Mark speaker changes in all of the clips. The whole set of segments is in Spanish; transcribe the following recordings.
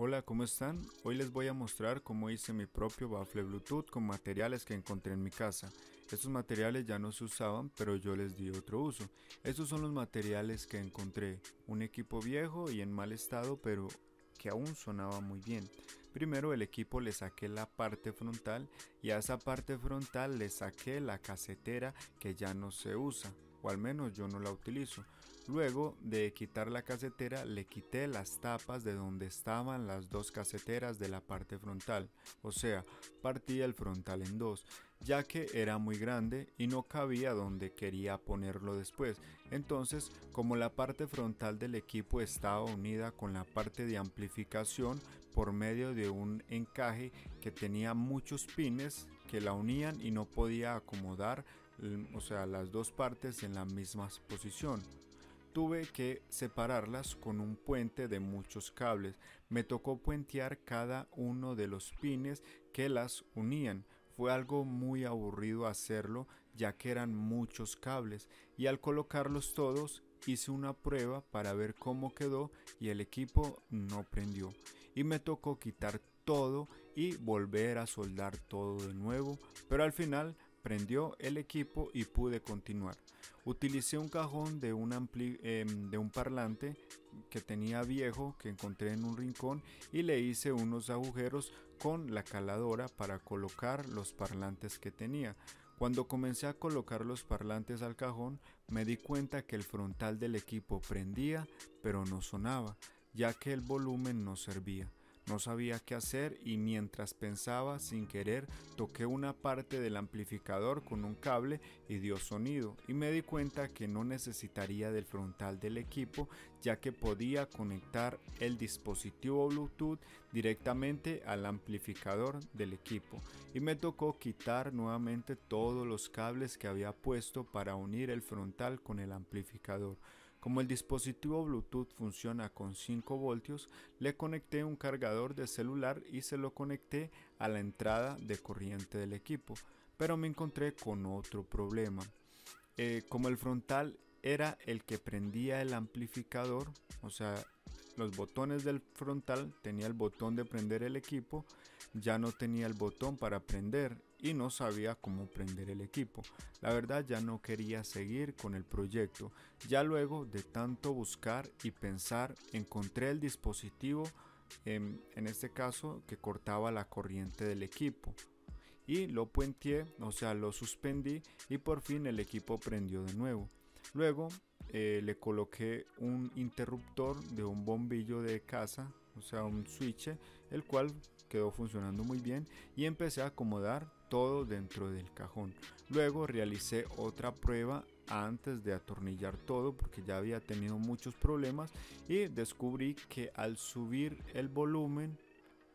Speaker 1: Hola, ¿cómo están? Hoy les voy a mostrar cómo hice mi propio bafle Bluetooth con materiales que encontré en mi casa. Estos materiales ya no se usaban, pero yo les di otro uso. Estos son los materiales que encontré. Un equipo viejo y en mal estado, pero que aún sonaba muy bien. Primero el equipo le saqué la parte frontal y a esa parte frontal le saqué la casetera que ya no se usa, o al menos yo no la utilizo. Luego de quitar la casetera le quité las tapas de donde estaban las dos caseteras de la parte frontal, o sea, partí el frontal en dos, ya que era muy grande y no cabía donde quería ponerlo después. Entonces, como la parte frontal del equipo estaba unida con la parte de amplificación por medio de un encaje que tenía muchos pines que la unían y no podía acomodar o sea, las dos partes en la misma posición tuve que separarlas con un puente de muchos cables. Me tocó puentear cada uno de los pines que las unían. Fue algo muy aburrido hacerlo ya que eran muchos cables y al colocarlos todos hice una prueba para ver cómo quedó y el equipo no prendió y me tocó quitar todo y volver a soldar todo de nuevo pero al final prendió el equipo y pude continuar. Utilicé un cajón de un, em, de un parlante que tenía viejo que encontré en un rincón y le hice unos agujeros con la caladora para colocar los parlantes que tenía. Cuando comencé a colocar los parlantes al cajón me di cuenta que el frontal del equipo prendía pero no sonaba ya que el volumen no servía. No sabía qué hacer y mientras pensaba sin querer toqué una parte del amplificador con un cable y dio sonido y me di cuenta que no necesitaría del frontal del equipo ya que podía conectar el dispositivo Bluetooth directamente al amplificador del equipo y me tocó quitar nuevamente todos los cables que había puesto para unir el frontal con el amplificador. Como el dispositivo Bluetooth funciona con 5 voltios, le conecté un cargador de celular y se lo conecté a la entrada de corriente del equipo, pero me encontré con otro problema. Eh, como el frontal era el que prendía el amplificador, o sea, los botones del frontal tenía el botón de prender el equipo, ya no tenía el botón para prender y no sabía cómo prender el equipo. La verdad ya no quería seguir con el proyecto. Ya luego de tanto buscar y pensar encontré el dispositivo en, en este caso que cortaba la corriente del equipo y lo puenteé, o sea lo suspendí y por fin el equipo prendió de nuevo. Luego eh, le coloqué un interruptor de un bombillo de casa, o sea un switch, el cual quedó funcionando muy bien y empecé a acomodar todo dentro del cajón. Luego realicé otra prueba antes de atornillar todo porque ya había tenido muchos problemas y descubrí que al subir el volumen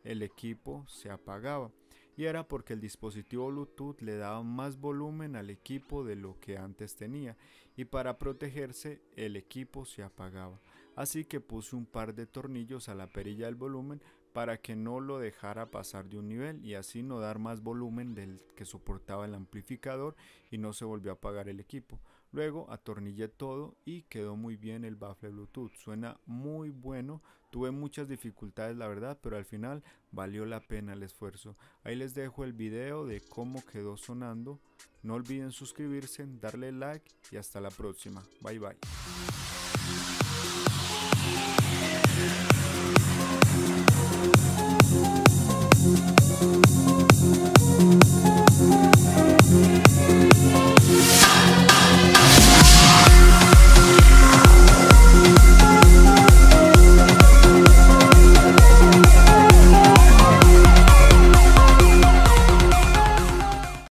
Speaker 1: el equipo se apagaba y era porque el dispositivo Bluetooth le daba más volumen al equipo de lo que antes tenía y para protegerse el equipo se apagaba. Así que puse un par de tornillos a la perilla del volumen para que no lo dejara pasar de un nivel y así no dar más volumen del que soportaba el amplificador y no se volvió a apagar el equipo. Luego atornillé todo y quedó muy bien el baffle Bluetooth. Suena muy bueno. Tuve muchas dificultades la verdad, pero al final valió la pena el esfuerzo. Ahí les dejo el video de cómo quedó sonando. No olviden suscribirse, darle like y hasta la próxima. Bye bye.